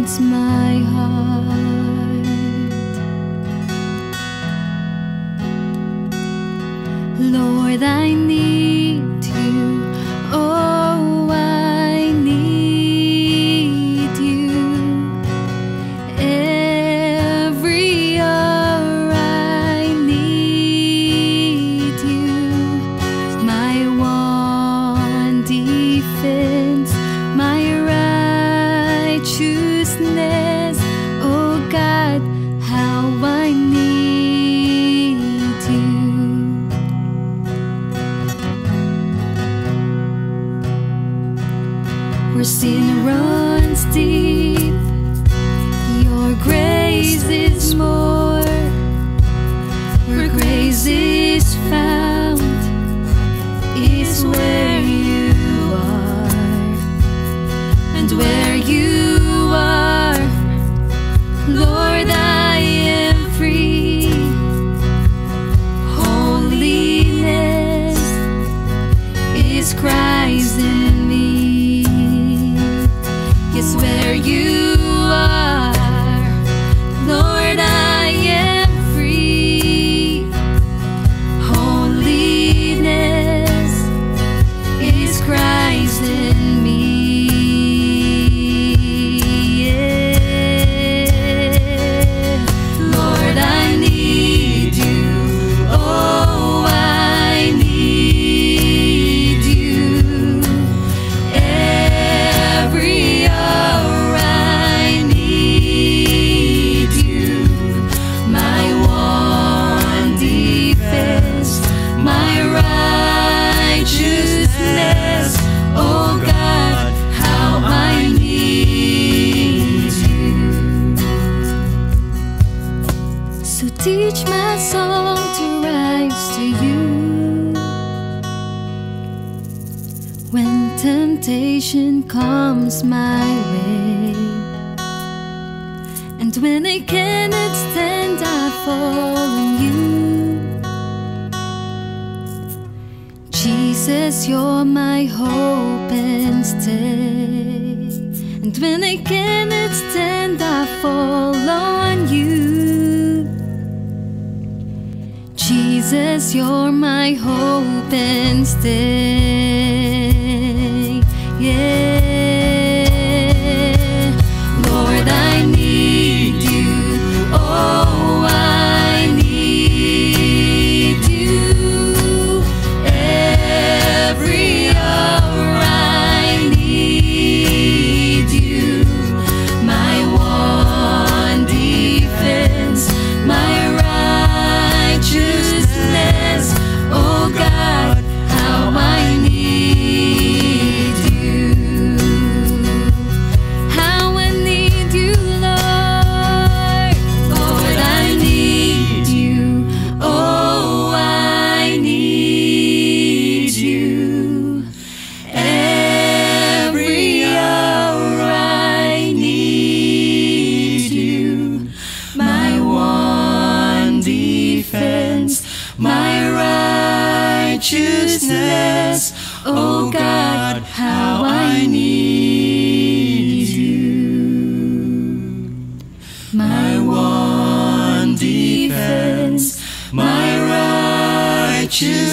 It's my heart. Lord, I need. is where you are. And where you temptation comes my way. And when I cannot stand I fall on you. Jesus, you're my hope and stay And when I cannot stand I fall on you. Jesus, you're my hope and stay yeah. righteousness. Oh God, how I need you. My one defense, my righteousness.